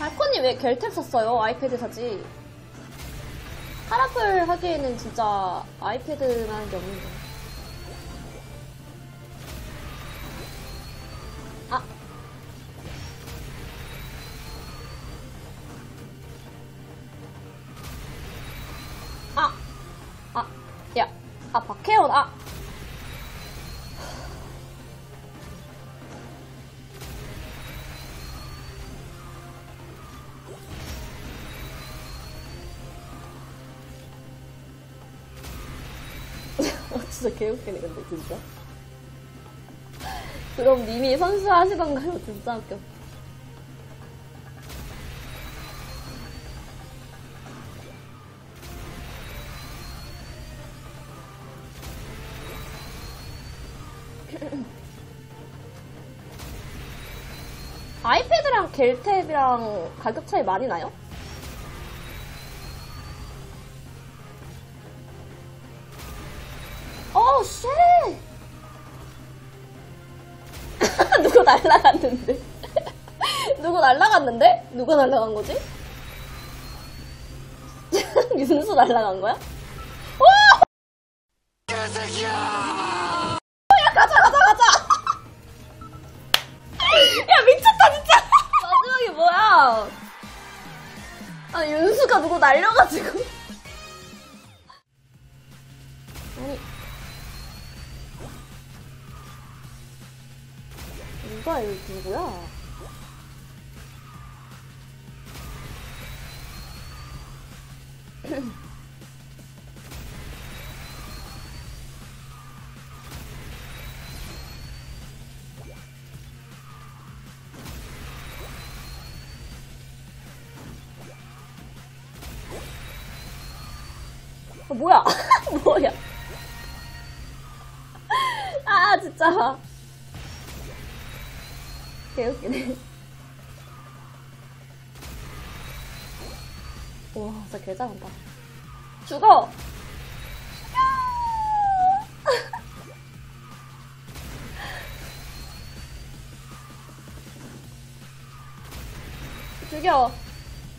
달코님 왜 겔탭 썼어요? 아이패드 사지. 카라플 하기에는 진짜 아이패드라는 게 없는데. 아. 아. 아. 야. 아, 박혜원, 아. 진짜 개웃기네, 근데, 진짜. 그럼 님이 선수 하시던가요? 진짜 웃겨. 아이패드랑 겔탭이랑 가격 차이 많이 나요? 어, 쉣! 누구 날라갔는데? 누구 날라갔는데? 누가 날라간 거지? 윤수 날라간 거야? 와! 야, 가자, 가자, 가자! 야, 미쳤다, 진짜! 마지막에 뭐야? 아, 윤수가 누구 날려가지고. 누가 이거 누구야? 어, 뭐야? 뭐야? 아, 진짜. 개웃기네. 와, 진짜 개 잘한다. 죽어! 죽여!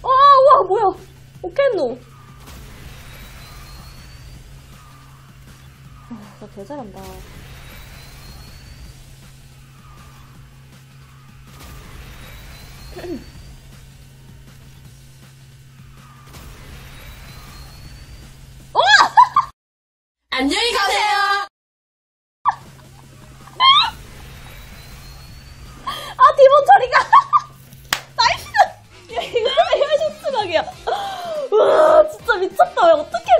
어, 와, 뭐야! 어깼노? 와, 진짜 개 잘한다. 안녕히 가세요. 아, 디몬 처리가! 나이스! 야, 이거 헤어쇼트 각이야. 와, 진짜 미쳤다. 왜 어떻게